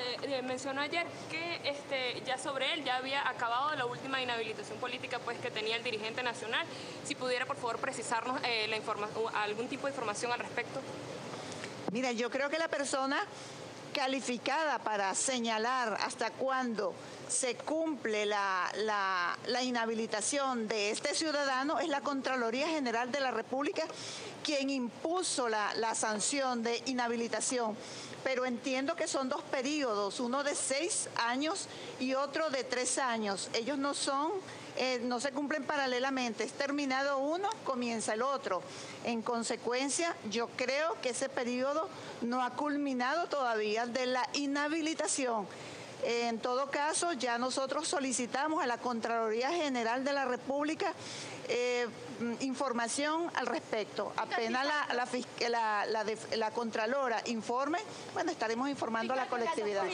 Eh, eh, mencionó ayer que este, ya sobre él ya había acabado la última inhabilitación política pues, que tenía el dirigente nacional. Si pudiera, por favor, precisarnos eh, la algún tipo de información al respecto. Mira, yo creo que la persona calificada para señalar hasta cuándo se cumple la, la, inhabilitación de este ciudadano es la Contraloría General de la República quien impuso la, la sanción de inhabilitación. Pero entiendo que son dos periodos, uno de seis años y otro de tres años. Ellos no son eh, no se cumplen paralelamente. Es terminado uno, comienza el otro. En consecuencia, yo creo que ese periodo no ha culminado todavía de la inhabilitación. En todo caso, ya nosotros solicitamos a la Contraloría General de la República eh, información al respecto. Apenas la, la, la Contralora informe, bueno, estaremos informando a la colectividad.